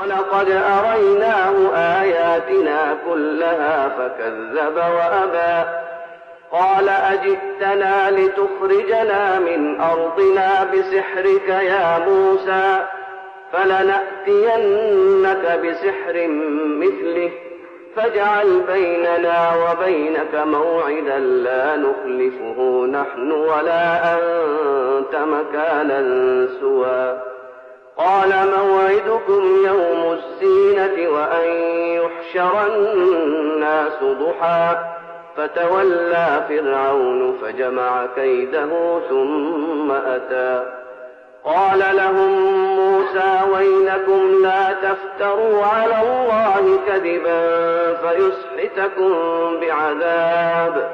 ولقد أريناه آياتنا كلها فكذب وأبى. قال أجئتنا لتخرجنا من أرضنا بسحرك يا موسى فلنأتينك بسحر مثله فاجعل بيننا وبينك موعدا لا نخلفه نحن ولا أنت مكانا سوى قال موعدكم يوم الزينة وأن يحشر الناس ضحى فتولى فرعون فجمع كيده ثم أتى. قال لهم موسى ويلكم لا تفتروا على الله كذبا فيسحتكم بعذاب.